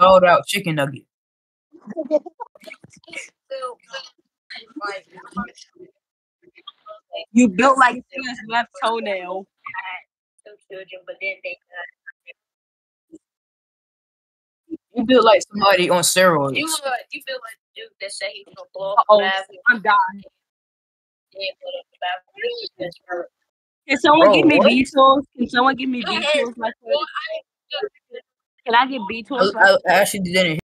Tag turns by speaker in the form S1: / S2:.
S1: thawed out chicken nugget.
S2: You built like Taylor's left toenail.
S3: children, but then they
S1: You built like somebody on steroids.
S3: you uh, you feel like the dude that said he was gonna blow up
S2: Uh-oh, I'm dying.
S3: then blow up the bathroom. That's her.
S2: Can someone
S1: Bro,
S2: give me
S1: what?
S2: B tools? Can someone give me B-tools? Like
S3: Well,
S2: that?
S3: I
S2: Can I get B
S1: I? I, I actually didn't